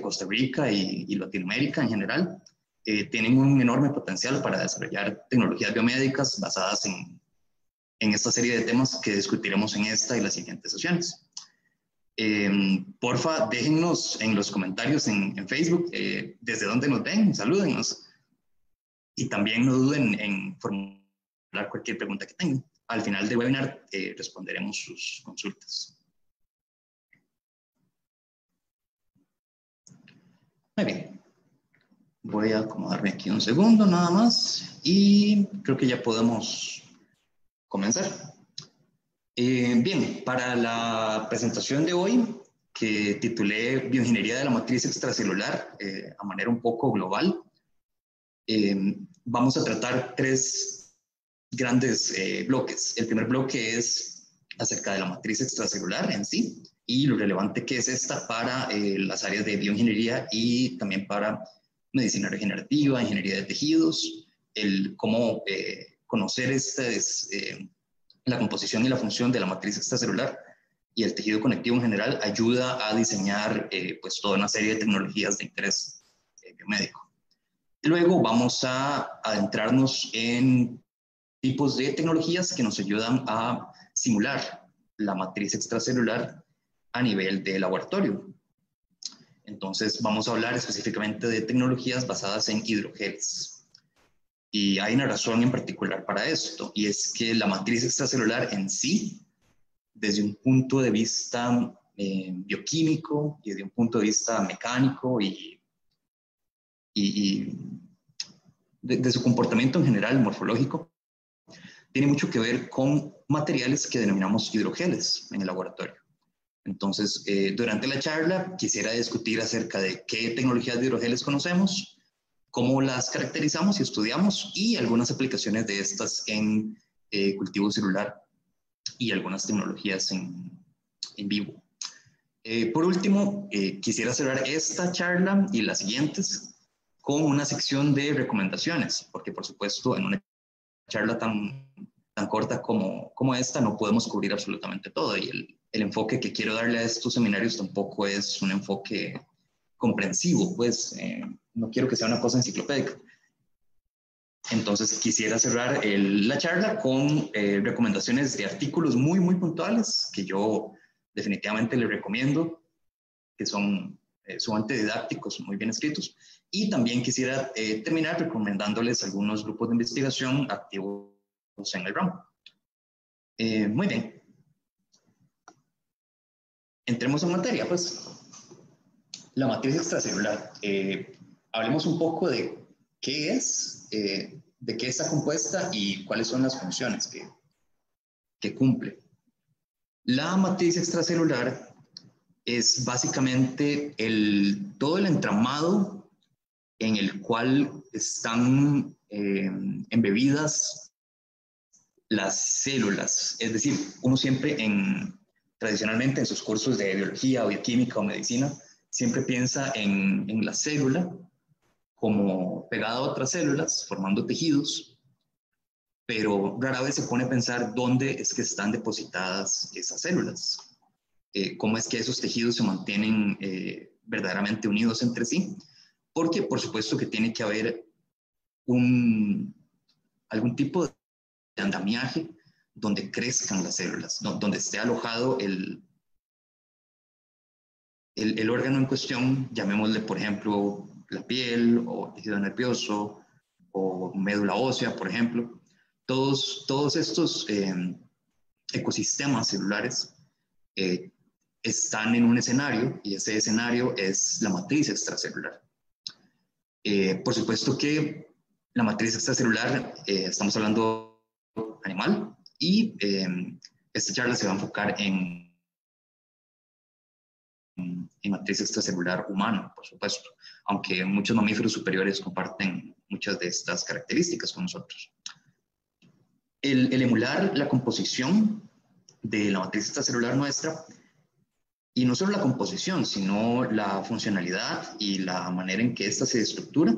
Costa Rica y, Latinoamérica en general eh, tienen un enorme potencial para desarrollar tecnologías biomédicas basadas en, en esta serie de temas que discutiremos en esta y las siguientes sesiones. Eh, porfa, déjennos en los comentarios en, en Facebook eh, desde dónde nos ven, salúdenos. Y también no duden en formular cualquier pregunta que tengan. Al final del webinar eh, responderemos sus consultas. Muy bien. Voy a acomodarme aquí un segundo nada más y creo que ya podemos comenzar. Eh, bien, para la presentación de hoy, que titulé Bioingeniería de la matriz extracelular eh, a manera un poco global, eh, vamos a tratar tres grandes bloques. El primer bloque es acerca de la matriz extracelular en sí y lo relevante que es esta para las áreas de bioingeniería y también para medicina regenerativa, ingeniería de tejidos, el cómo conocer este, la composición y la función de la matriz extracelular y el tejido conectivo en general ayuda a diseñar eh, pues toda una serie de tecnologías de interés eh, biomédico. Luego vamos a adentrarnos en tipos de tecnologías que nos ayudan a simular la matriz extracelular a nivel de laboratorio. Entonces vamos a hablar específicamente de tecnologías basadas en hidrogeles. Y hay una razón en particular para esto, y es que la matriz extracelular en sí, desde un punto de vista eh, bioquímico y desde un punto de vista mecánico y, y, de, su comportamiento en general, morfológico, tiene mucho que ver con materiales que denominamos hidrogeles en el laboratorio. Entonces, eh, durante la charla quisiera discutir acerca de qué tecnologías de hidrogeles conocemos, cómo las caracterizamos y estudiamos y algunas aplicaciones de estas en eh, cultivo celular y algunas tecnologías en, en vivo. Eh, por último, eh, quisiera cerrar esta charla y las siguientes con una sección de recomendaciones, porque por supuesto en una charla tan, tan corta como, como esta no podemos cubrir absolutamente todo y el, el enfoque que quiero darle a estos seminarios tampoco es un enfoque comprensivo, pues no quiero que sea una cosa enciclopédica. Entonces quisiera cerrar la charla con eh, recomendaciones de artículos muy, muy puntuales que yo definitivamente les recomiendo, que son eh, sumamente didácticos, muy bien escritos. Y también quisiera eh, terminar recomendándoles algunos grupos de investigación activos en el ramo. Eh, muy bien. Entremos en materia, pues. La matriz extracelular hablemos un poco de qué es, eh, de qué está compuesta y cuáles son las funciones que, que cumple. La matriz extracelular es básicamente el, todo el entramado en el cual están eh, embebidas las células. Es decir, uno siempre en, tradicionalmente en sus cursos de biología o bioquímica o medicina, siempre piensa en, en la célula como pegada a otras células, formando tejidos, pero rara vez se pone a pensar dónde es que están depositadas esas células, eh, cómo es que esos tejidos se mantienen eh, verdaderamente unidos entre sí, porque por supuesto que tiene que haber un, algún tipo de andamiaje donde crezcan las células, donde esté alojado el, el, el, órgano en cuestión, llamémosle por ejemplo la piel o tejido nervioso o médula ósea, por ejemplo. Todos, todos estos em, ecosistemas celulares eh, están en un escenario y ese escenario es la matriz extracelular. Eh, por supuesto que la matriz extracelular, eh, estamos hablando animal y em, esta charla se va a enfocar en en matriz extracelular humano, por supuesto, aunque muchos mamíferos superiores comparten muchas de estas características con nosotros. El, emular la composición de la matriz extracelular nuestra, y no solo la composición, sino la funcionalidad y la manera en que ésta se estructura,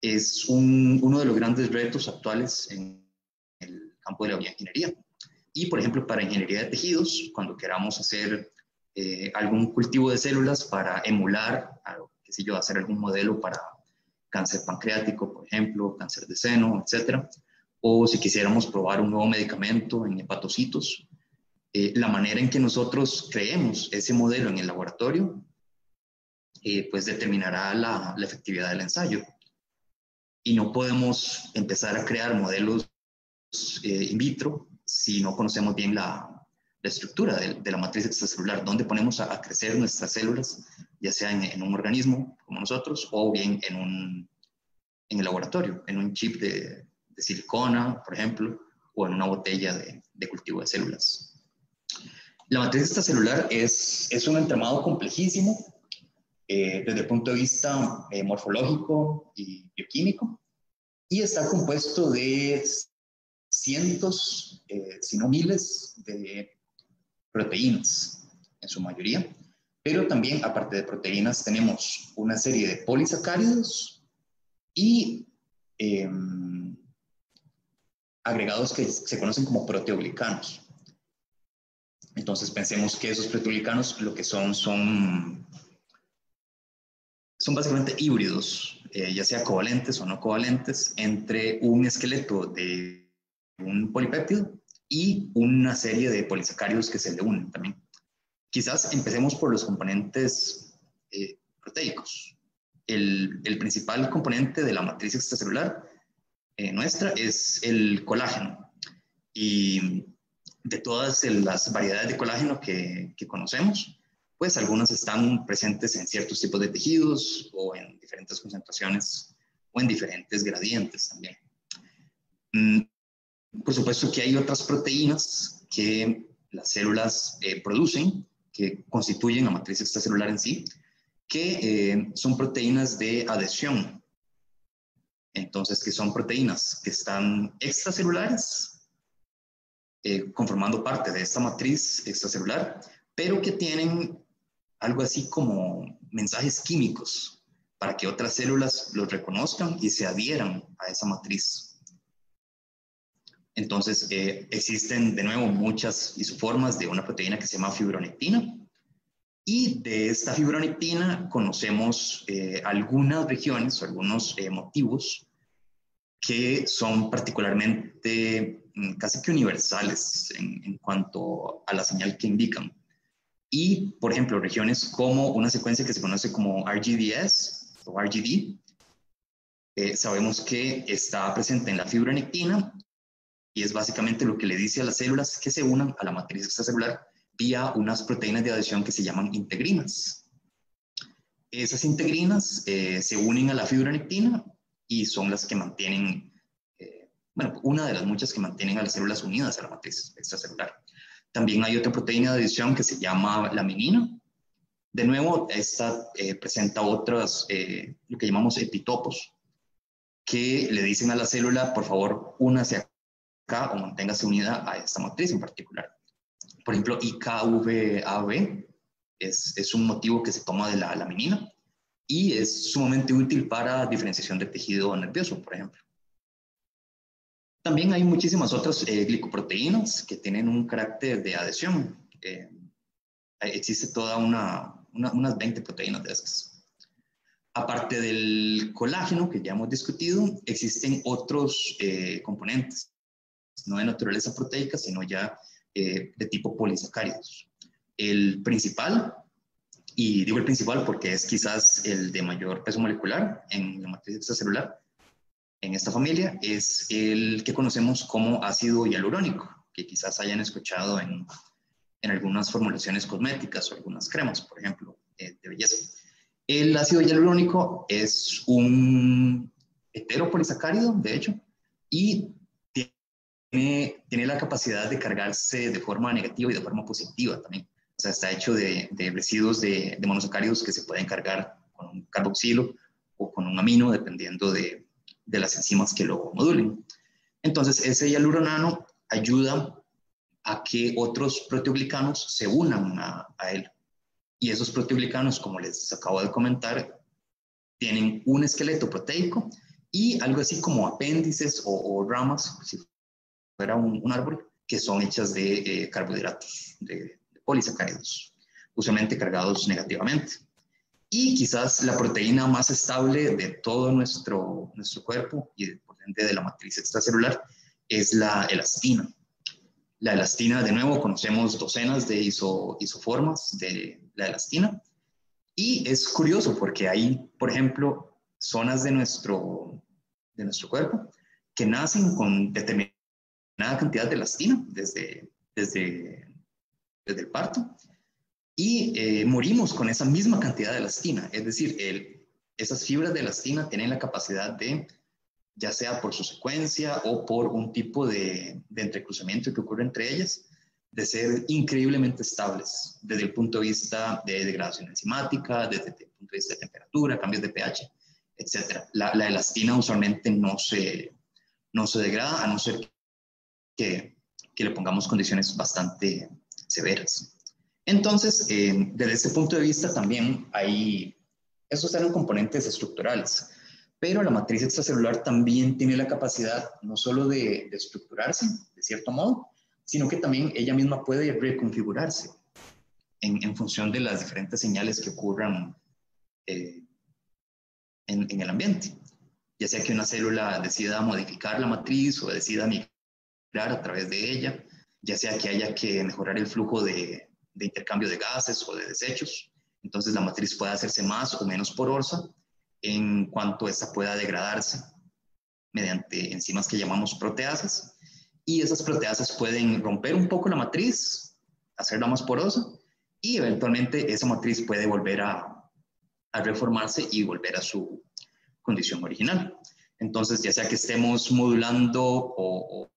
es uno de los grandes retos actuales en el campo de la bioingeniería. Y, por ejemplo, para ingeniería de tejidos, cuando queramos hacer eh, algún cultivo de células para emular, qué sé yo, hacer algún modelo para cáncer pancreático, por ejemplo, cáncer de seno, etcétera, o si quisiéramos probar un nuevo medicamento en hepatocitos, eh, la manera en que nosotros creemos ese modelo en el laboratorio, eh, pues determinará la, la, efectividad del ensayo. Y no podemos empezar a crear modelos in vitro si no conocemos bien la, estructura de, la matriz extracelular, dónde ponemos a, crecer nuestras células, ya sea en, un organismo como nosotros o bien en, un, en el laboratorio, en un chip de, silicona, por ejemplo, o en una botella de, cultivo de células. La matriz extracelular es, es un entramado complejísimo eh, desde el punto de vista eh, morfológico y bioquímico y está compuesto de cientos, eh, si no miles, de proteínas, en su mayoría, pero también, aparte de proteínas, tenemos una serie de polisacáridos y em, agregados que se conocen como proteoglicanos. Entonces pensemos que esos proteoglicanos lo que son son, son básicamente híbridos, eh, ya sea covalentes o no covalentes, entre un esqueleto de un polipéptido y una serie de polisacáridos que se le unen también. Quizás empecemos por los componentes eh, proteicos. El, principal componente de la matriz extracelular eh, nuestra es el colágeno. Y de todas las variedades de colágeno que, que conocemos, pues algunas están presentes en ciertos tipos de tejidos o en diferentes concentraciones o en diferentes gradientes también. Por supuesto que hay otras proteínas que las células eh, producen, que constituyen la matriz extracelular en sí, que eh, son proteínas de adhesión. Entonces, que son proteínas que están extracelulares, eh, conformando parte de esta matriz extracelular, pero que tienen algo así como mensajes químicos para que otras células los reconozcan y se adhieran a esa matriz entonces, eh, existen de nuevo muchas isoformas de una proteína que se llama fibronectina. Y de esta fibronectina conocemos eh, algunas regiones o algunos eh, motivos que son particularmente mm, casi que universales en, cuanto a la señal que indican. Y, por ejemplo, regiones como una secuencia que se conoce como RGDS o RGD, sabemos que está presente en la fibronectina y es básicamente lo que le dice a las células que se unan a la matriz extracelular vía unas proteínas de adhesión que se llaman integrinas. Esas integrinas eh, se unen a la fibronectina y son las que mantienen, eh, bueno, una de las muchas que mantienen a las células unidas a la matriz extracelular. También hay otra proteína de adhesión que se llama laminina. De nuevo, esta eh, presenta otras, lo que llamamos epitopos, que le dicen a la célula, por favor, únase o manténgase unida a esta matriz en particular. Por ejemplo, IKVAB es, es un motivo que se toma de la laminina y es sumamente útil para diferenciación de tejido nervioso, por ejemplo. También hay muchísimas otras eh, glicoproteínas que tienen un carácter de adhesión. Eh, existe toda una, unas 20 proteínas de esas. Aparte del colágeno que ya hemos discutido, existen otros eh, componentes no de naturaleza proteica, sino ya eh, de tipo polisacáridos. El principal, y digo el principal porque es quizás el de mayor peso molecular en la matriz extracelular, en esta familia, es el que conocemos como ácido hialurónico, que quizás hayan escuchado en, en algunas formulaciones cosméticas o algunas cremas, por ejemplo, eh, de belleza. El ácido hialurónico es un heteropolisacárido, de hecho, y tiene, la capacidad de cargarse de forma negativa y de forma positiva también. O sea, está hecho de, residuos de, de, monosacáridos que se pueden cargar con un carboxilo o con un amino, dependiendo de, de las enzimas que lo modulen. Entonces, ese hialuronano ayuda a que otros proteoglicanos se unan a, a, él. Y esos proteoglicanos, como les acabo de comentar, tienen un esqueleto proteico y algo así como apéndices o, o ramas, si era un, árbol, que son hechas de eh, carbohidratos, de, polisacáridos. usualmente cargados negativamente. Y quizás la proteína más estable de todo nuestro, nuestro cuerpo y por ende de la matriz extracelular es la elastina. La elastina, de nuevo, conocemos docenas de iso, isoformas de la elastina. Y es curioso porque hay, por ejemplo, zonas de nuestro, de nuestro cuerpo que nacen con determinada cantidad de elastina desde, desde, desde el parto y eh, morimos con esa misma cantidad de elastina. Es decir, el, esas fibras de elastina tienen la capacidad de ya sea por su secuencia o por un tipo de, entrecruzamiento que ocurre entre ellas, de ser increíblemente estables desde el punto de vista de degradación enzimática, desde el punto de vista de temperatura, cambios de pH, etc. La, elastina usualmente no se, no se degrada a no ser que, le pongamos condiciones bastante severas. Entonces, eh, desde este punto de vista también hay, esos eran componentes estructurales pero la matriz extracelular también tiene la capacidad no solo de, estructurarse, de cierto modo, sino que también ella misma puede reconfigurarse en, función de las diferentes señales que ocurran eh, en, el ambiente. Ya sea que una célula decida modificar la matriz o decida migrar a través de ella, ya sea que haya que mejorar el flujo de, de intercambio de gases o de desechos, entonces la matriz puede hacerse más o menos porosa en cuanto esta pueda degradarse mediante enzimas que llamamos proteasas. Y esas proteasas pueden romper un poco la matriz, hacerla más porosa, y eventualmente esa matriz puede volver a, reformarse y volver a su condición original. Entonces, ya sea que estemos modulando o,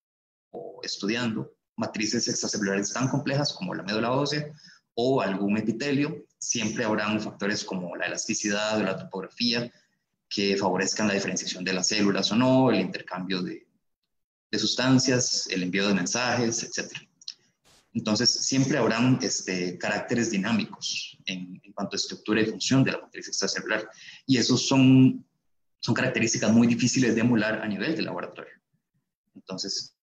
estudiando matrices extracelulares tan complejas como la médula ósea o algún epitelio, siempre habrán factores como la elasticidad o la topografía que favorezcan la diferenciación de las células o no, el intercambio de, sustancias, el envío de mensajes, etc. Entonces, siempre habrán este, caracteres dinámicos en, en, cuanto a estructura y función de la matriz extracelular. Y esos son, son características muy difíciles de emular a nivel de laboratorio. Entonces,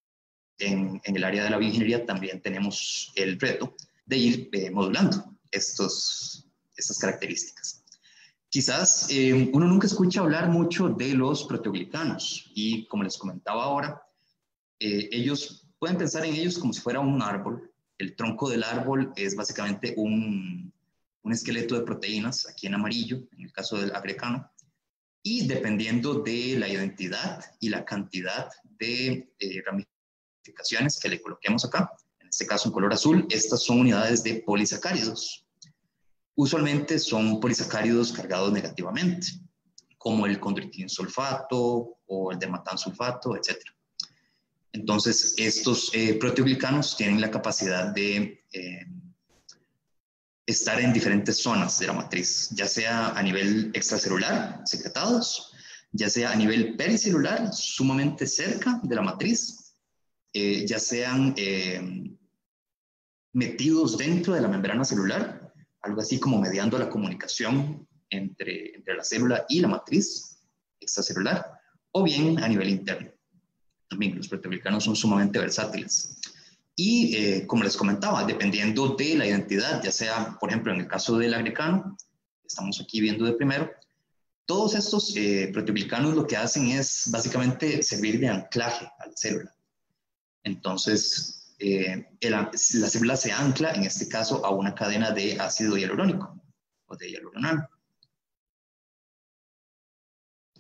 en, en el área de la bioingeniería también tenemos el reto de ir eh, modulando estos, estas características. Quizás eh, uno nunca escucha hablar mucho de los proteoglicanos y como les comentaba ahora, eh, ellos pueden pensar en ellos como si fuera un árbol. El tronco del árbol es básicamente un, un esqueleto de proteínas, aquí en amarillo, en el caso del agrecano, y dependiendo de la identidad y la cantidad de que le coloquemos acá, este caso en color azul, estas son unidades de polisacáridos. Usualmente son polisacáridos cargados negativamente, como el condritin sulfato o el dermatan sulfato, etc. Entonces, estos eh, proteoglicanos tienen la capacidad de eh, estar en diferentes zonas de la matriz, ya sea a nivel extracelular, secretados, ya sea a nivel pericelular, sumamente cerca de la matriz, eh, ya sean metidos dentro de la membrana celular, algo así como mediando la comunicación entre, entre la célula y la matriz extracelular, o bien a nivel interno. También los proteoglicanos son sumamente versátiles. Y eh, como les comentaba, dependiendo de la identidad, ya sea, por ejemplo, en el caso del agrecano, estamos aquí viendo de primero, todos estos eh, proteoglicanos lo que hacen es básicamente servir de anclaje a la célula. Entonces, eh, la célula se ancla, en este caso, a una cadena de ácido hialurónico o de hialuronano.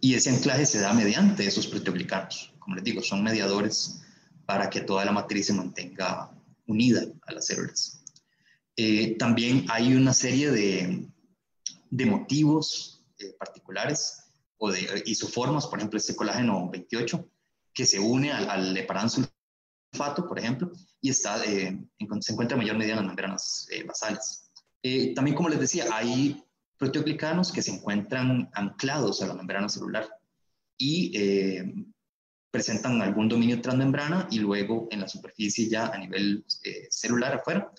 Y ese anclaje se da mediante esos proteoglicanos. Como les digo, son mediadores para que toda la matriz se mantenga unida a las células. Eh, también hay una serie de, de motivos eh, particulares o de isoformas, por ejemplo, este colágeno 28, que se une al, al sulfato, por ejemplo, y está, eh, se encuentra en mayor medida en las membranas eh, basales. Eh, también, como les decía, hay proteoglicanos que se encuentran anclados a la membrana celular y presentan algún dominio transmembrana y luego en la superficie ya a nivel celular afuera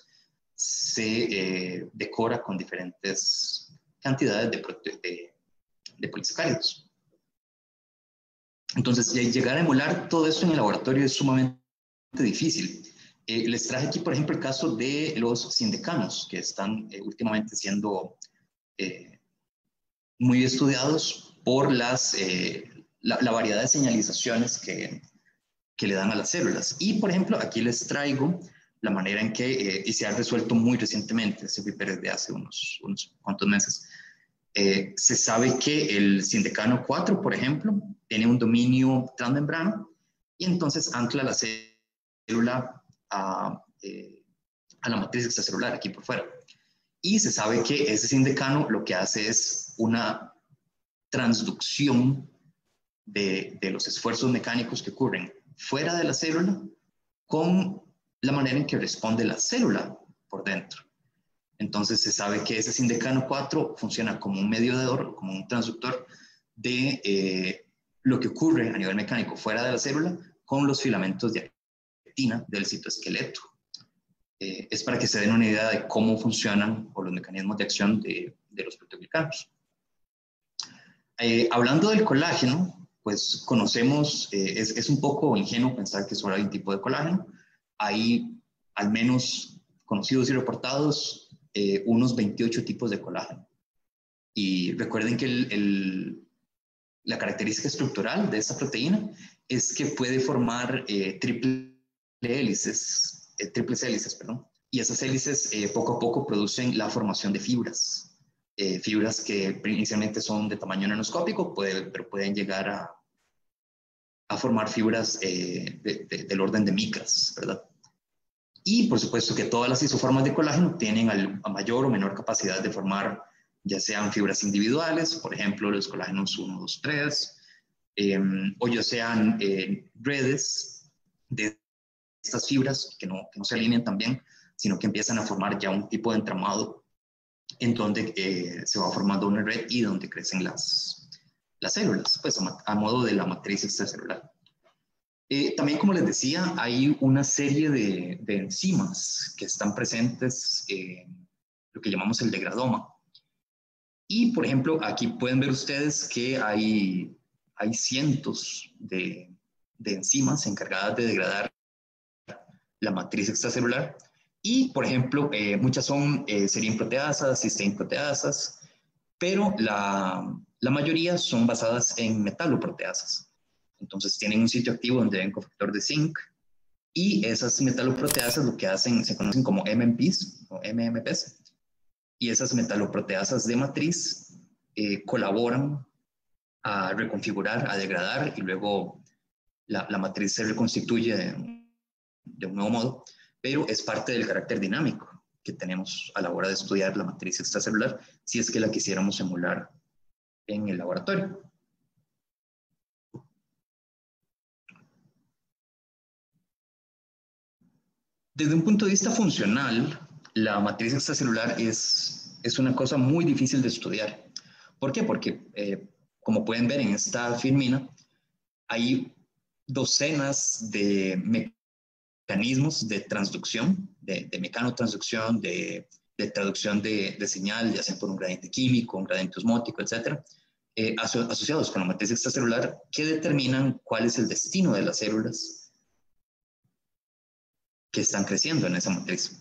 se decora con diferentes cantidades de, de, de polisacáridos. Entonces, llegar a emular todo esto en el laboratorio es sumamente difícil Eh, les traje aquí, por ejemplo, el caso de los sindecanos, que están eh, últimamente siendo eh, muy estudiados por las, la, la, variedad de señalizaciones que, que, le dan a las células. Y, por ejemplo, aquí les traigo la manera en que, y se ha resuelto muy recientemente, ese paper de hace unos, unos cuantos meses, se sabe que el sindecano 4, por ejemplo, tiene un dominio transmembrano y entonces ancla la célula eh, a, la matriz extracelular aquí por fuera. Y se sabe que ese sindecano lo que hace es una transducción de, de, los esfuerzos mecánicos que ocurren fuera de la célula con la manera en que responde la célula por dentro. Entonces se sabe que ese sindecano 4 funciona como un mediador, como un transductor de eh, lo que ocurre a nivel mecánico fuera de la célula con los filamentos de del citoesqueleto. Eh, es para que se den una idea de cómo funcionan o los mecanismos de acción de, los proteoglicanos. Eh, hablando del colágeno, pues conocemos, eh, es, un poco ingenuo pensar que solo hay un tipo de colágeno. Hay al menos conocidos y reportados unos 28 tipos de colágeno. Y recuerden que la característica estructural de esta proteína es que puede formar triple hélices, eh, triples hélices, perdón. Y esas hélices eh, poco a poco producen la formación de fibras, eh, fibras que inicialmente son de tamaño nanoscópico, pero pueden llegar a, formar fibras del orden de micras, ¿verdad? Y por supuesto que todas las isoformas de colágeno tienen a mayor o menor capacidad de formar ya sean fibras individuales, por ejemplo, los colágenos 1, 2, 3, o ya sean redes de estas fibras que no, que no se alinean tan bien, sino que empiezan a formar ya un tipo de entramado en donde eh, se va formando una red y donde crecen las, las células, pues a, modo de la matriz extracelular. Eh, también, como les decía, hay una serie de, de enzimas que están presentes en lo que llamamos el degradoma. Y, por ejemplo, aquí pueden ver ustedes que hay, hay cientos de, de enzimas encargadas de degradar la matriz extracelular. Y, por ejemplo, eh, muchas son eh, proteasas, cisteín proteasas, pero la, la, mayoría son basadas en metaloproteasas. Entonces tienen un sitio activo donde hay cofactor de zinc y esas metaloproteasas lo que hacen se conocen como MMPs o MMPs y esas metaloproteasas de matriz eh, colaboran a reconfigurar, a degradar y luego la, la matriz se reconstituye de un nuevo modo, pero es parte del carácter dinámico que tenemos a la hora de estudiar la matriz extracelular, si es que la quisiéramos emular en el laboratorio. Desde un punto de vista funcional, la matriz extracelular es, es una cosa muy difícil de estudiar. ¿Por qué? Porque, eh, como pueden ver en esta filmina, hay docenas de mecanismos de transducción, de, de mecanotransducción, de, traducción de, de, señal, ya sea por un gradiente químico, un gradiente osmótico, etcétera, eh, asociados con la matriz extracelular que determinan cuál es el destino de las células que están creciendo en esa matriz.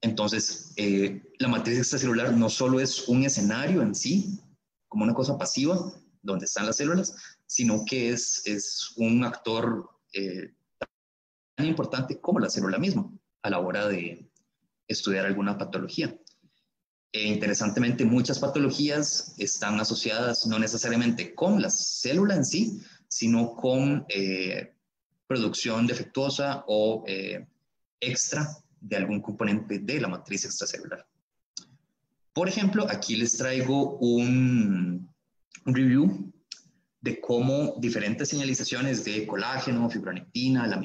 Entonces, eh, la matriz extracelular no solo es un escenario en sí, como una cosa pasiva, donde están las células, sino que es, es un actor eh, importante como la célula misma a la hora de estudiar alguna patología. E interesantemente, muchas patologías están asociadas no necesariamente con la célula en sí, sino con eh, producción defectuosa o eh, extra de algún componente de la matriz extracelular. Por ejemplo, aquí les traigo un review de cómo diferentes señalizaciones de colágeno, fibronectina, la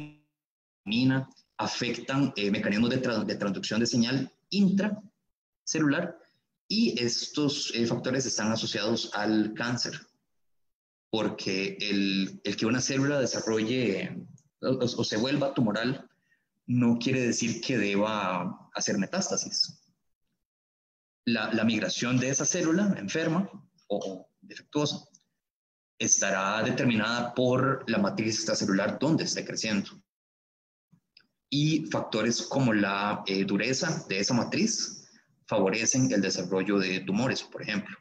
afectan eh, mecanismos de, de, transducción de señal intracelular y estos eh, factores están asociados al cáncer, porque el, el que una célula desarrolle o, se vuelva tumoral no quiere decir que deba hacer metástasis. La, la migración de esa célula enferma o defectuosa estará determinada por la matriz extracelular donde esté creciendo y factores como la eh, dureza de esa matriz favorecen el desarrollo de tumores, por ejemplo,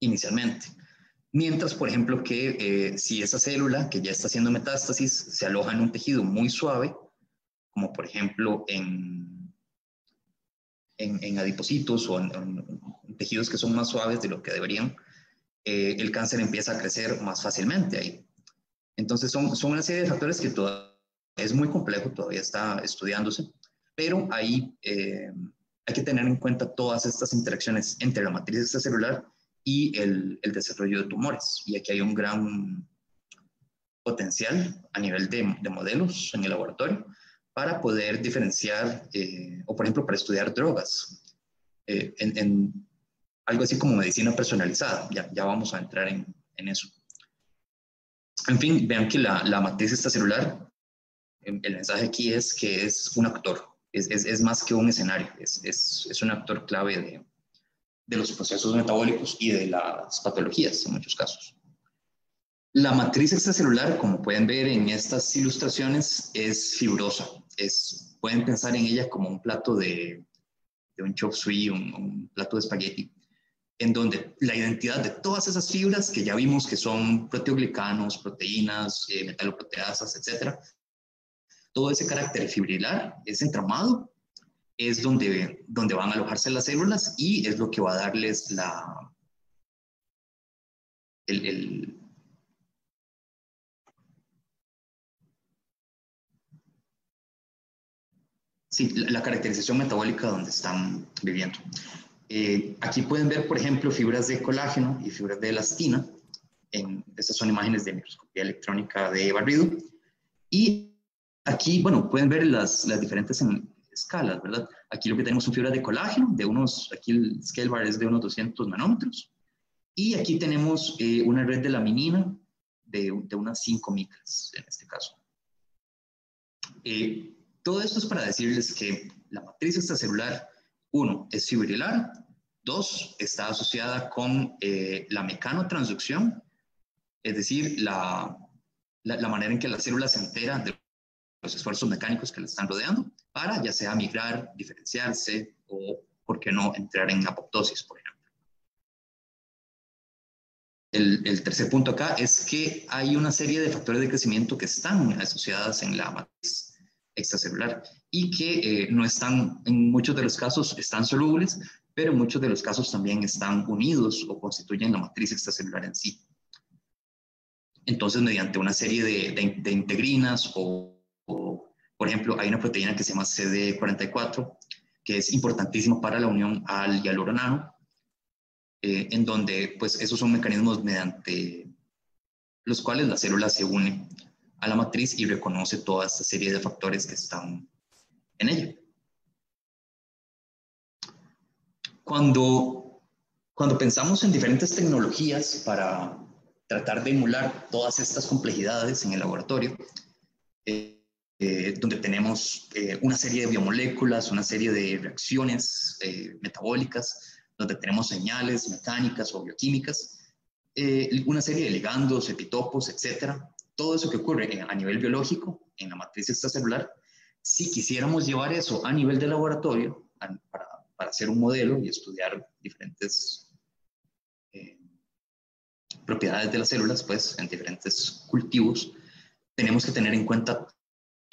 inicialmente. Mientras, por ejemplo, que eh, si esa célula que ya está haciendo metástasis se aloja en un tejido muy suave, como por ejemplo en, en, adipocitos o en, tejidos que son más suaves de lo que deberían, eh, el cáncer empieza a crecer más fácilmente ahí. Entonces son, son una serie de factores que todavía es muy complejo, todavía está estudiándose, pero ahí eh, hay que tener en cuenta todas estas interacciones entre la matriz extracelular y el, el, desarrollo de tumores. Y aquí hay un gran potencial a nivel de, de modelos en el laboratorio para poder diferenciar, eh, o por ejemplo, para estudiar drogas, eh, en, algo así como medicina personalizada. Ya, ya vamos a entrar en, en eso. En fin, vean que la, la matriz extracelular, el mensaje aquí es que es un actor, es, es, es más que un escenario, es, es un actor clave de, de los procesos metabólicos y de las patologías en muchos casos. La matriz extracelular, como pueden ver en estas ilustraciones, es fibrosa. Es, pueden pensar en ella como un plato de, de un chop suey, un, plato de espagueti, en donde la identidad de todas esas fibras que ya vimos que son proteoglicanos, proteínas, eh, metaloproteasas, etcétera, todo ese carácter fibrilar, ese entramado, es donde, donde van a alojarse las células y es lo que va a darles la, el, sí, la, caracterización metabólica donde están viviendo. Eh, aquí pueden ver, por ejemplo, fibras de colágeno y fibras de elastina. En, estas son imágenes de microscopía electrónica de barrido. Y aquí, bueno, pueden ver las, las diferentes escalas, ¿verdad? Aquí lo que tenemos son fibras de colágeno, de unos, aquí el scale bar es de unos 200 nanómetros, y aquí tenemos eh, una red de laminina de, de, unas 5 micras, en este caso. Eh, todo esto es para decirles que la matriz extracelular, uno, es fibrilar, dos, está asociada con eh, la mecanotransducción, es decir, la, la, la manera en que la célula se entera de los esfuerzos mecánicos que le están rodeando para ya sea migrar, diferenciarse o, por qué no, entrar en apoptosis, por ejemplo. El, tercer punto acá es que hay una serie de factores de crecimiento que están asociadas en la matriz extracelular y que eh, no están, en muchos de los casos están solubles, pero en muchos de los casos también están unidos o constituyen la matriz extracelular en sí. Entonces, mediante una serie de, de integrinas o por ejemplo, hay una proteína que se llama CD44, que es importantísima para la unión al hialuronano, eh, en donde pues esos son mecanismos mediante los cuales la célula se une a la matriz y reconoce toda esta serie de factores que están en ella. Cuando, cuando pensamos en diferentes tecnologías para tratar de emular todas estas complejidades en el laboratorio, eh, eh, donde tenemos eh, una serie de biomoléculas, una serie de reacciones eh, metabólicas, donde tenemos señales mecánicas o bioquímicas, una serie de ligandos, epitopos, etcétera. Todo eso que ocurre a nivel biológico, en la matriz extracelular, si quisiéramos llevar eso a nivel de laboratorio, para, para hacer un modelo y estudiar diferentes propiedades de las células, pues en diferentes cultivos, tenemos que tener en cuenta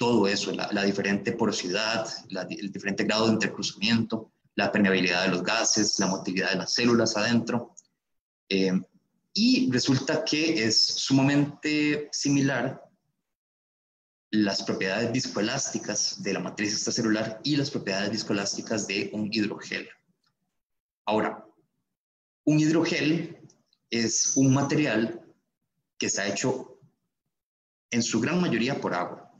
todo eso, la, diferente porosidad, el diferente grado de intercruzamiento, la permeabilidad de los gases, la motilidad de las células adentro. Eh, y resulta que es sumamente similar las propiedades viscoelásticas de la matriz extracelular y las propiedades viscoelásticas de un hidrogel. Ahora, un hidrogel es un material que está hecho en su gran mayoría por agua.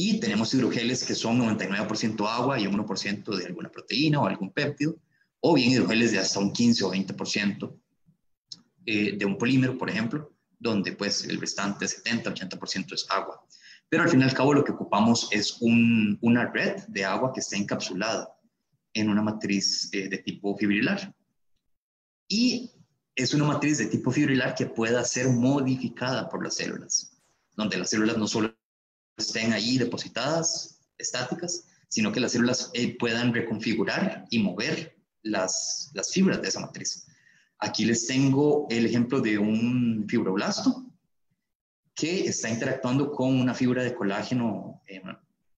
Y tenemos hidrogeles que son 99% agua y un 1% de alguna proteína o algún péptido, o bien hidrogeles de hasta un 15 o 20% eh, de un polímero, por ejemplo, donde pues el restante 70-80% es agua. Pero al fin y al cabo lo que ocupamos es una red de agua que está encapsulada en una matriz eh, de tipo fibrilar. Y es una matriz de tipo fibrilar que pueda ser modificada por las células, donde las células no solo estén ahí depositadas, estáticas, sino que las células eh, puedan reconfigurar y mover las, las fibras de esa matriz. Aquí les tengo el ejemplo de un fibroblasto que está interactuando con una fibra de colágeno eh,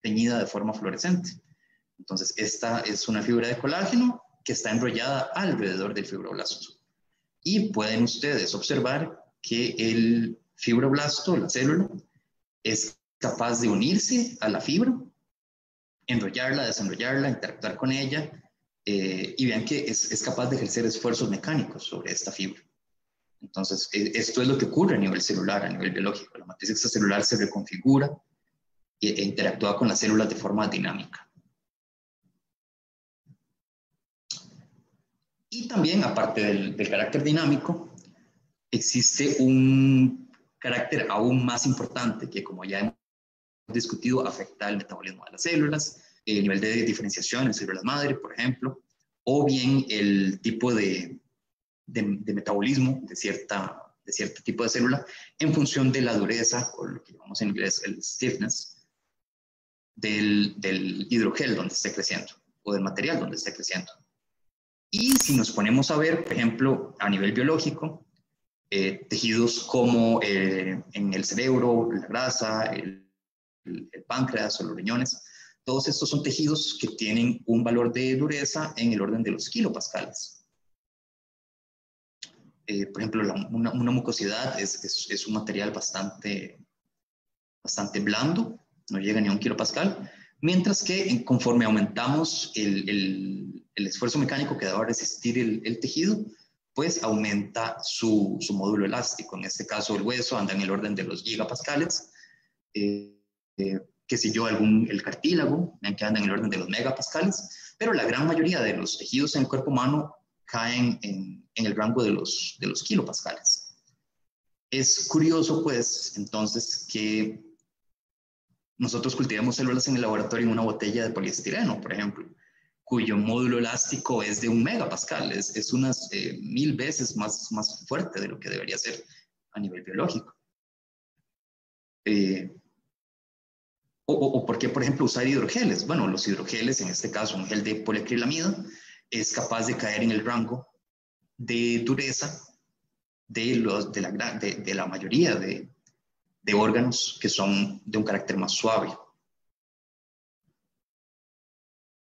teñida de forma fluorescente. Entonces, esta es una fibra de colágeno que está enrollada alrededor del fibroblasto. Y pueden ustedes observar que el fibroblasto, la célula, es capaz de unirse a la fibra, enrollarla, desenrollarla, interactuar con ella, eh, y vean que es, es, capaz de ejercer esfuerzos mecánicos sobre esta fibra. Entonces, e, esto es lo que ocurre a nivel celular, a nivel biológico. La matriz extracelular se reconfigura e interactúa con las células de forma dinámica. Y también, aparte del, del carácter dinámico, existe un carácter aún más importante que, como ya discutido, afecta el metabolismo de las células, el nivel de diferenciación en células madre, por ejemplo, o bien el tipo de, de, metabolismo de, cierta, de cierto tipo de célula en función de la dureza, o lo que llamamos en inglés el stiffness, del, del hidrogel donde esté creciendo, o del material donde esté creciendo. Y si nos ponemos a ver, por ejemplo, a nivel biológico, eh, tejidos como eh, en el cerebro, la grasa, el, el, páncreas o los riñones, todos estos son tejidos que tienen un valor de dureza en el orden de los kilopascales. Eh, por ejemplo, una, mucosidad es, un material bastante, bastante blando, no llega ni a un kilopascal, mientras que conforme aumentamos el, el, esfuerzo mecánico que debe resistir el, tejido, pues aumenta su, su, módulo elástico. En este caso, el hueso anda en el orden de los gigapascales. Eh, eh, que si yo, algún, el cartílago, que anda en el orden de los megapascales, pero la gran mayoría de los tejidos en el cuerpo humano caen en, el rango de los, de kilopascales. Es curioso, pues, entonces, que nosotros cultivamos células en el laboratorio en una botella de poliestireno, por ejemplo, cuyo módulo elástico es de un megapascal, es, es unas eh, mil veces más, más fuerte de lo que debería ser a nivel biológico. Eh, o, o, por qué, por ejemplo, usar hidrogeles? Bueno, los hidrogeles, en este caso un gel de poliacrilamida, es capaz de caer en el rango de dureza de, los, de, la, de, de la mayoría de, de órganos que son de un carácter más suave.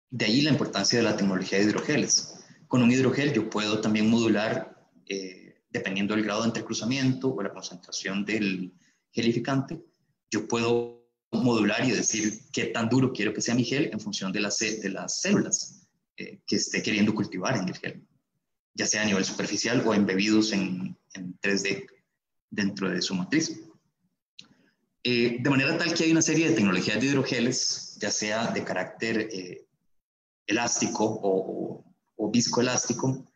De ahí la importancia de la tecnología de hidrogeles. Con un hidrogel yo puedo también modular, eh, dependiendo del grado de entrecruzamiento o la concentración del gelificante, yo puedo modular y decir qué tan duro quiero que sea mi gel en función de las, de las células. Eh, que esté queriendo cultivar en el gel, ya sea a nivel superficial o embebidos en, en 3D dentro de su matriz. Eh, de manera tal que hay una serie de tecnologías de hidrogeles, ya sea de carácter eh, elástico o, o, viscoelástico,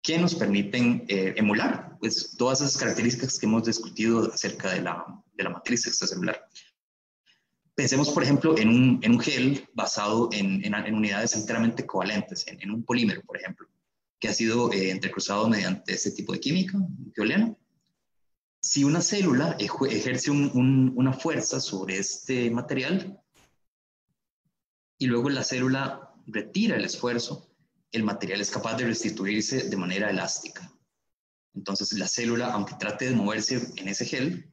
que nos permiten emular pues, todas esas características que hemos discutido acerca de la, de la matriz extracelular. Pensemos, por ejemplo, en un, gel basado en, unidades enteramente covalentes, en, un polímero, por ejemplo, que ha sido eh, entrecruzado mediante este tipo de química. Si una célula ejerce un, una fuerza sobre este material y luego la célula retira el esfuerzo, el material es capaz de restituirse de manera elástica. Entonces la célula, aunque trate de moverse en ese gel,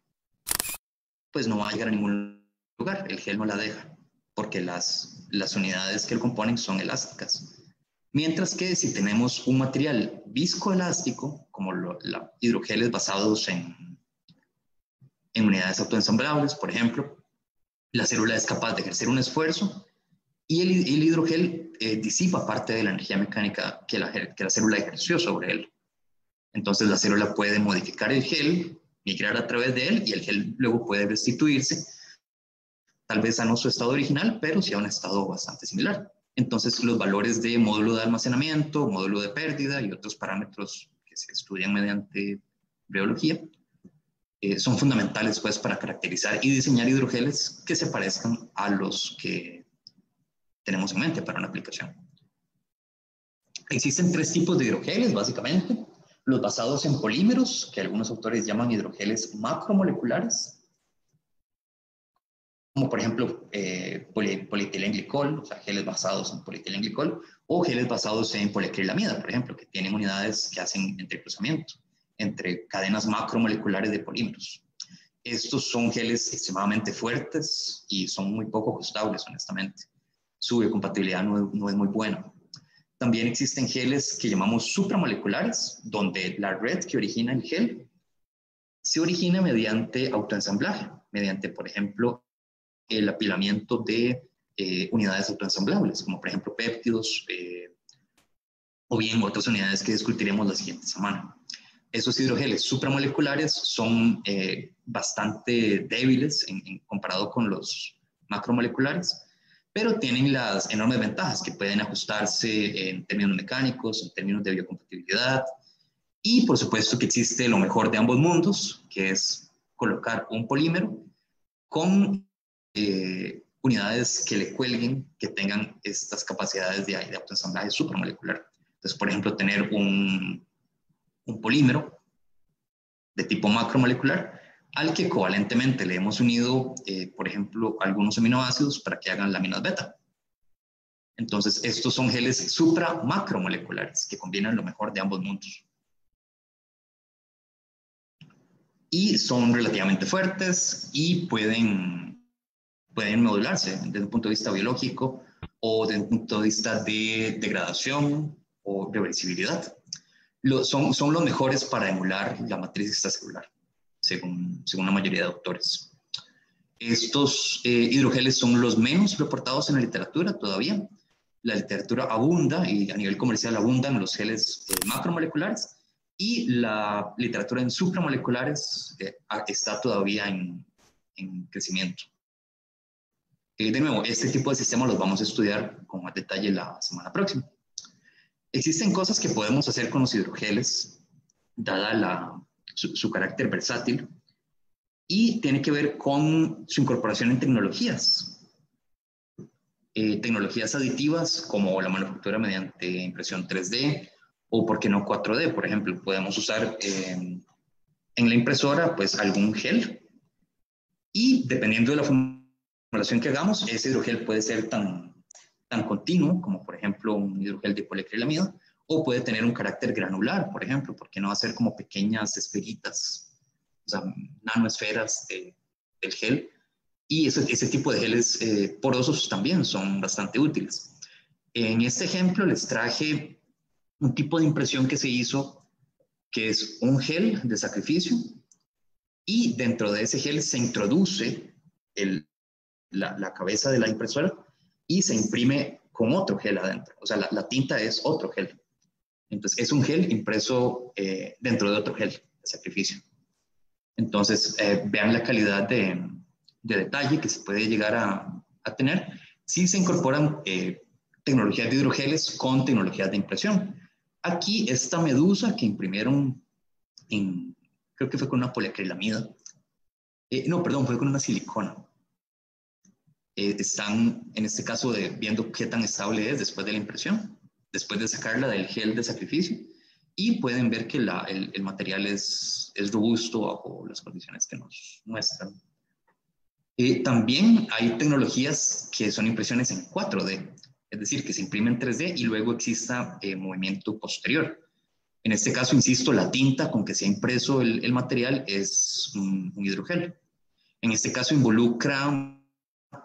pues no va a llegar a ningún lugar, el gel no la deja, porque las, las unidades que lo componen son elásticas. Mientras que si tenemos un material viscoelástico, como los hidrogeles basados en, en unidades autoensamblables, por ejemplo, la célula es capaz de ejercer un esfuerzo y el, el hidrogel eh, disipa parte de la energía mecánica que la, que la célula ejerció sobre él. Entonces la célula puede modificar el gel, migrar a través de él y el gel luego puede restituirse tal vez a no su estado original, pero sí a un estado bastante similar. Entonces, los valores de módulo de almacenamiento, módulo de pérdida y otros parámetros que se estudian mediante biología eh, son fundamentales pues, para caracterizar y diseñar hidrogeles que se parezcan a los que tenemos en mente para una aplicación. Existen tres tipos de hidrogeles, básicamente. Los basados en polímeros, que algunos autores llaman hidrogeles macromoleculares, como por ejemplo eh, polietilenglicol, o sea, geles basados en polietilenglicol, o geles basados en poliacrilamida, por ejemplo, que tienen unidades que hacen entrecruzamiento entre cadenas macromoleculares de polímeros. Estos son geles extremadamente fuertes y son muy poco ajustables, honestamente. Su biocompatibilidad no, no es muy buena. También existen geles que llamamos supramoleculares, donde la red que origina el gel se origina mediante autoensamblaje, mediante, por ejemplo, el apilamiento de eh, unidades autoensamblables, como por ejemplo péptidos eh, o bien otras unidades que discutiremos la siguiente semana. Esos hidrogeles supramoleculares son eh, bastante débiles en, comparado con los macromoleculares, pero tienen las enormes ventajas que pueden ajustarse en términos mecánicos, en términos de biocompatibilidad, y por supuesto que existe lo mejor de ambos mundos, que es colocar un polímero con eh, unidades que le cuelguen que tengan estas capacidades de, de autoensamblaje supramolecular. Entonces, por ejemplo, tener un, polímero de tipo macromolecular al que covalentemente le hemos unido, eh, por ejemplo, algunos aminoácidos para que hagan láminas beta. Entonces, estos son geles supra-macromoleculares que combinan lo mejor de ambos mundos. Y son relativamente fuertes y pueden, pueden modularse desde un punto de vista biológico o desde un punto de vista de degradación o reversibilidad. son, son los mejores para emular la matriz extracelular según, según la mayoría de autores. Estos eh, hidrogeles son los menos reportados en la literatura todavía. La literatura abunda y a nivel comercial abundan los geles eh, macromoleculares y la literatura en supramoleculares eh, está todavía en, en crecimiento. De nuevo, este tipo de sistemas los vamos a estudiar con más detalle la semana próxima. Existen cosas que podemos hacer con los hidrogeles, dada su, carácter versátil y tiene que ver con su incorporación en tecnologías. Eh, tecnologías aditivas como la manufactura mediante impresión 3D o, por qué no, 4D, por ejemplo. Podemos usar en la impresora pues algún gel y dependiendo de la formulación que hagamos, ese hidrogel puede ser tan, tan continuo como, por ejemplo, un hidrogel de poliacrilamida o puede tener un carácter granular, por ejemplo, porque no va a ser como pequeñas esferitas, o sea, nanoesferas de, del gel. Y ese, ese tipo de geles eh, porosos también son bastante útiles. En este ejemplo les traje un tipo de impresión que se hizo, que es un gel de sacrificio, y dentro de ese gel se introduce el, la, cabeza de la impresora y se imprime con otro gel adentro. O sea, la, tinta es otro gel. Entonces, es un gel impreso eh, dentro de otro gel de sacrificio. Entonces, eh, vean la calidad de, detalle que se puede llegar a, tener si se incorporan eh, tecnologías de hidrogeles con tecnologías de impresión. Aquí, esta medusa que imprimieron, creo que fue con una poliacrilamida, no, perdón, fue con una silicona. Están, en este caso, viendo qué tan estable es después de la impresión después de sacarla del gel de sacrificio y pueden ver que la, el, el, material es, es, robusto bajo las condiciones que nos muestran. Eh, también hay tecnologías que son impresiones en 4D, es decir, que se imprime en 3D y luego exista eh, movimiento posterior. En este caso, insisto, la tinta con que se ha impreso el, el material es un, un, hidrogel. En este caso involucra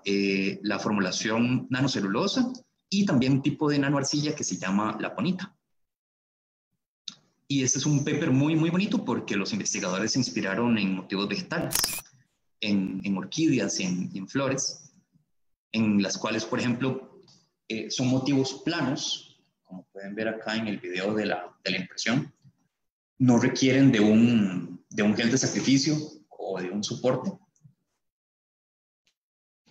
eh, la formulación nanocelulosa y también un tipo de nanoarcilla que se llama la ponita. Y este es un paper muy, muy bonito porque los investigadores se inspiraron en motivos vegetales, en, en orquídeas y en, flores, en las cuales, por ejemplo, eh, son motivos planos, como pueden ver acá en el video de la, de la impresión, no requieren de un, de un gel de sacrificio o de un soporte,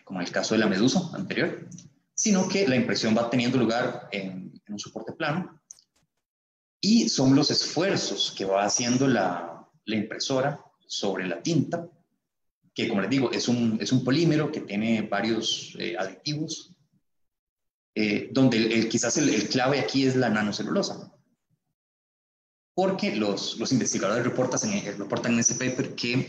como el caso de la medusa anterior, sino que la impresión va teniendo lugar en, un soporte plano y son los esfuerzos que va haciendo la, impresora sobre la tinta, que como les digo, es un, polímero que tiene varios eh, aditivos, eh, donde quizás el, clave aquí es la nanocelulosa. Porque los, los investigadores reportan en, reportan en ese paper que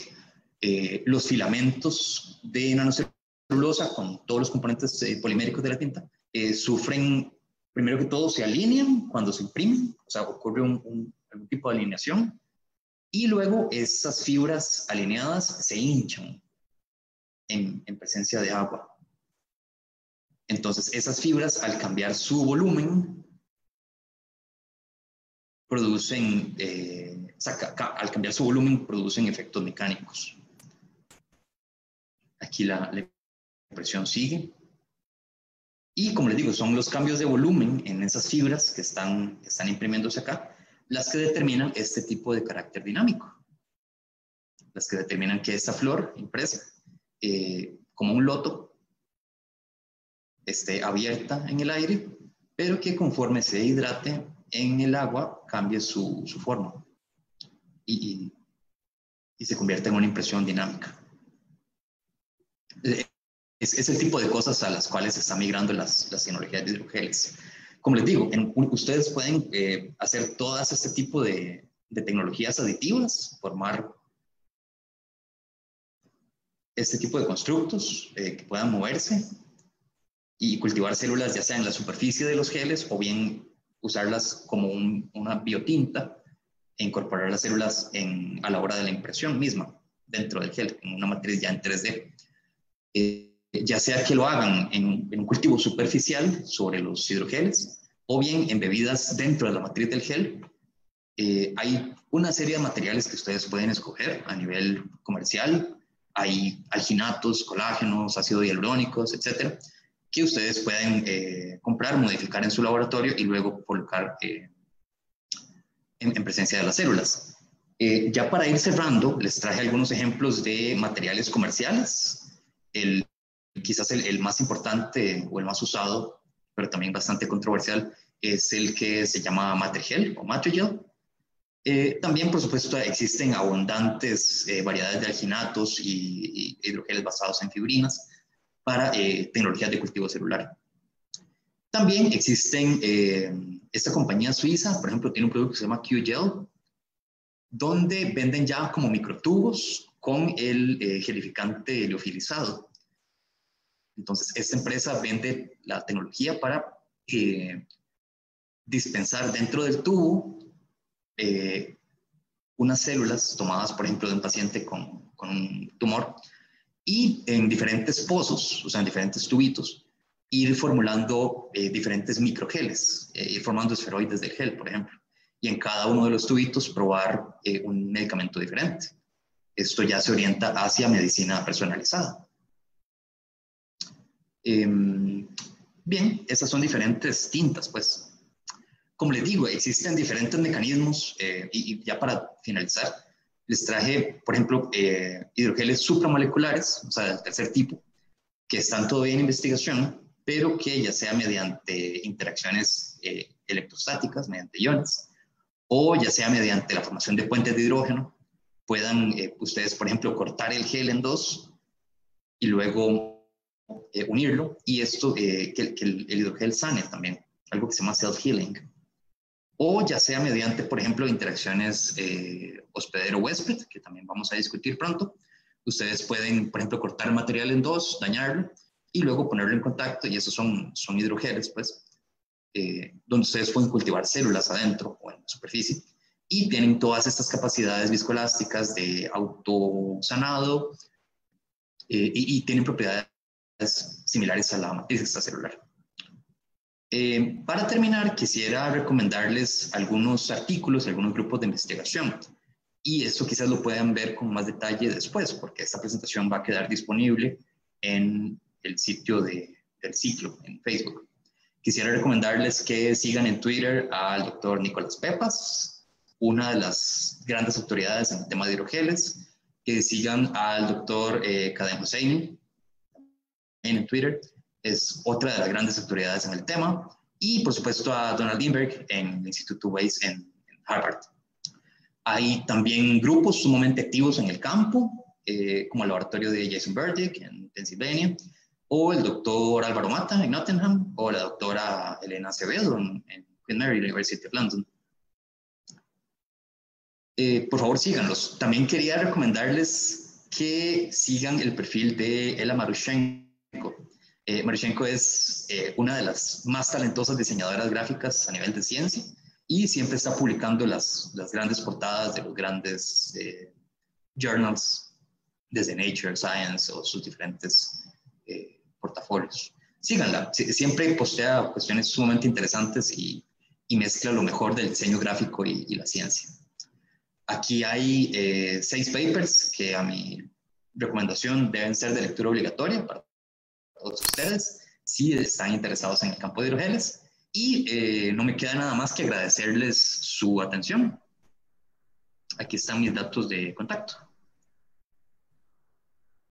eh, los filamentos de nanocelulosa celulosa con todos los componentes eh, poliméricos de la tinta eh, sufren, primero que todo, se alinean cuando se imprimen, o sea, ocurre un, algún tipo de alineación, y luego esas fibras alineadas se hinchan en, en presencia de agua. Entonces, esas fibras, al cambiar su volumen, producen, eh, al cambiar su volumen, producen efectos mecánicos. Aquí la, la impresión sigue. Y como les digo, son los cambios de volumen en esas fibras que están, están imprimiéndose acá las que determinan este tipo de carácter dinámico. Las que determinan que esta flor impresa, eh, como un loto, esté abierta en el aire, pero que conforme se hidrate en el agua cambie su, forma y, y, se convierta en una impresión dinámica. Es, el tipo de cosas a las cuales se están migrando las, las tecnologías de hidrogeles. Como les digo, ustedes pueden eh, hacer todas este tipo de, de, tecnologías aditivas, formar este tipo de constructos eh, que puedan moverse y cultivar células ya sea en la superficie de los geles o bien usarlas como una biotinta e incorporar las células a la hora de la impresión misma dentro del gel, en una matriz ya en 3D. Eh, ya sea que lo hagan en, un cultivo superficial sobre los hidrogeles o bien en bebidas dentro de la matriz del gel. Eh, hay una serie de materiales que ustedes pueden escoger a nivel comercial. Hay alginatos, colágenos, ácidos hialurónicos, etcétera, que ustedes pueden eh, comprar, modificar en su laboratorio y luego colocar eh, en, en, presencia de las células. ya para ir cerrando, les traje algunos ejemplos de materiales comerciales. El quizás el, más importante o el más usado, pero también bastante controversial, es el que se llama Matrigel o Matrigel. Eh, también, por supuesto, existen abundantes eh, variedades de alginatos y, hidrogeles basados en fibrinas para eh, tecnologías de cultivo celular. También existen, esta compañía suiza, por ejemplo, tiene un producto que se llama QGel, donde venden ya como microtubos con el gelificante liofilizado. Entonces, esta empresa vende la tecnología para eh, dispensar dentro del tubo eh, unas células tomadas, por ejemplo, de un paciente con, un tumor y en diferentes pozos, o sea, en diferentes tubitos, ir formulando eh, diferentes microgeles, ir formando esferoides de gel, por ejemplo, y en cada uno de los tubitos probar un medicamento diferente. Esto ya se orienta hacia medicina personalizada. Em, bien, esas son diferentes tintas, pues. Como les digo, existen diferentes mecanismos eh, y, ya para finalizar, les traje, por ejemplo, eh, hidrogeles supramoleculares, o sea, del tercer tipo, que están todavía en investigación, pero que ya sea mediante interacciones eh, electrostáticas, mediante iones, o ya sea mediante la formación de puentes de hidrógeno, puedan ustedes, por ejemplo, cortar el gel en dos y luego eh, unirlo y esto, eh, que, el, hidrogel sane también, algo que se llama self-healing. O ya sea mediante, por ejemplo, interacciones eh, hospedero-huésped, que también vamos a discutir pronto. Ustedes pueden, por ejemplo, cortar el material en dos, dañarlo y luego ponerlo en contacto, y esos son, son hidrogeles, pues, donde ustedes pueden cultivar células adentro o en la superficie y tienen todas estas capacidades viscoelásticas de autosanado eh, y, y, tienen propiedades similares a la matriz extracelular. Eh, para terminar, quisiera recomendarles algunos artículos, algunos grupos de investigación. Y esto quizás lo puedan ver con más detalle después, porque esta presentación va a quedar disponible en el sitio de, del ciclo, en Facebook. Quisiera recomendarles que sigan en Twitter al doctor Nicolás Pepas, una de las grandes autoridades en el tema de hidrogeles, que sigan al doctor eh, Kadem Hosseini, en Twitter, es otra de las grandes autoridades en el tema, y por supuesto a Donald Lindbergh en el Instituto Weiss en, Harvard. Hay también grupos sumamente activos en el campo, eh, como el laboratorio de Jason Burdick en Pennsylvania, o el doctor Álvaro Mata en Nottingham, o la doctora Elena Acevedo en, Queen Mary University of London. Eh, por favor, síganlos. También quería recomendarles que sigan el perfil de Ella Marushenko Eh, es eh, una de las más talentosas diseñadoras gráficas a nivel de ciencia y siempre está publicando las, las grandes portadas de los grandes eh, journals, desde Nature, Science o sus diferentes eh, portafolios. Síganla, siempre postea cuestiones sumamente interesantes y, y mezcla lo mejor del diseño gráfico y, y la ciencia. Aquí hay eh, seis papers que a mi recomendación deben ser de lectura obligatoria para todos ustedes si están interesados en el campo de hidrogeles. Y eh, no me queda nada más que agradecerles su atención. Aquí están mis datos de contacto.